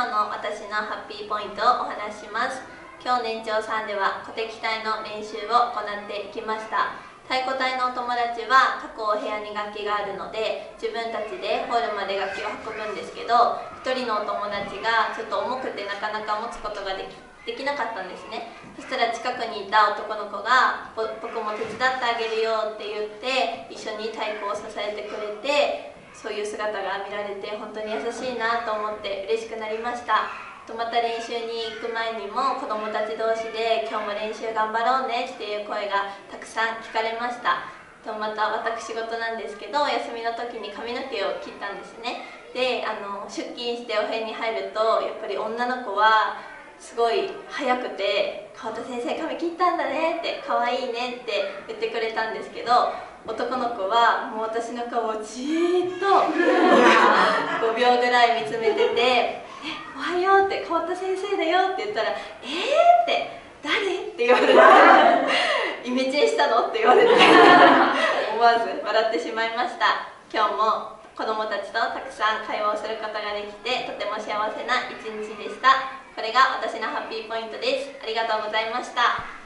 今日の私のハッピーポイントをお話します。今日年長さんでは鼓笛隊の練習を行っていきました。太鼓隊のお友達は各お部屋に楽器があるので自分たちでホールまで楽器を運ぶんですけど1人のお友達がちょっと重くてなかなか持つことができできなかったんですね。そしたら近くにいた男の子が「僕も手伝ってあげるよ」って言って一緒に太鼓を支えてくれてそういう姿が見られて本当に優しいなと思って嬉しくなりました。とまた練習に行く前にも子どもたち同士で「今日も練習頑張ろうね」っていう声がたくさん聞かれました。とまた私事なんですけどお休みの時に髪の毛を切ったんですね。であの出勤してお部屋に入るとやっぱり女の子はすごい早くて「川田先生髪切ったんだね」って「可愛いね」って言ってくれたんですけど男の子はもう私の顔をじーっと5秒ぐらい見つめてて「えおはよう」って「変わった先生だよ」って言ったら「えー?」って「誰?」って言われて「イメチェンしたの?」って言われて思わず笑ってしまいました今日も子供たちとたくさん会話をすることができてとても幸せな一日でしたこれが私のハッピーポイントですありがとうございました